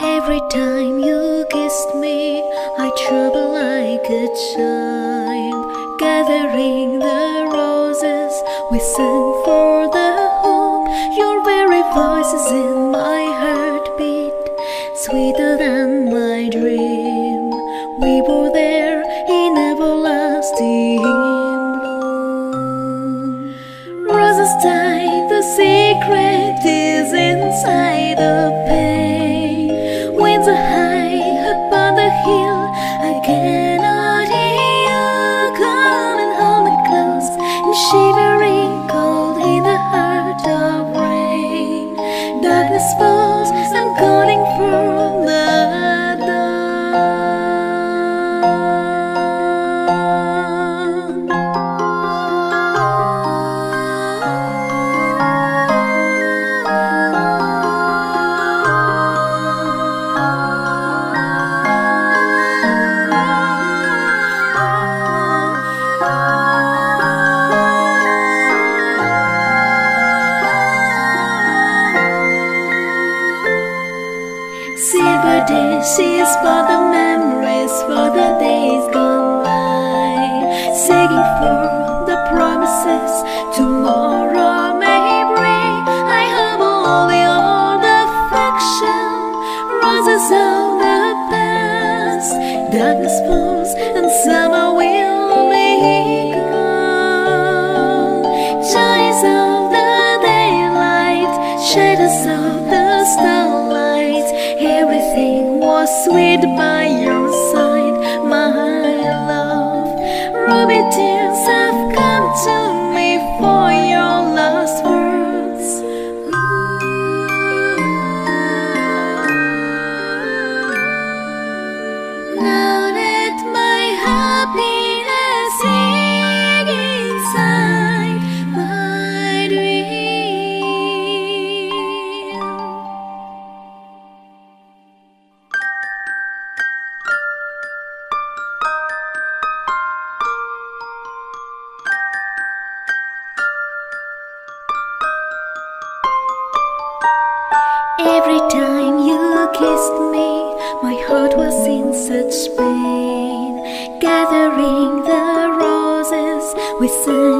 Every time you kissed me, I trouble like a child. Gathering the roses, we sang for the hope. Your very voice is in my heartbeat, sweeter than my dream. We were there in everlasting bloom. Roses die, the secret is inside the pain. Calling from Darkness falls and summer will be gone. Joys of the daylight, shadows of the starlight. Everything was sweet by your side, my love. Ruby tears have come to Every time you kissed me, my heart was in such pain. Gathering the roses, we sang